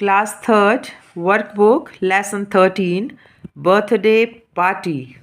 Class 3rd Workbook Lesson 13 Birthday Party.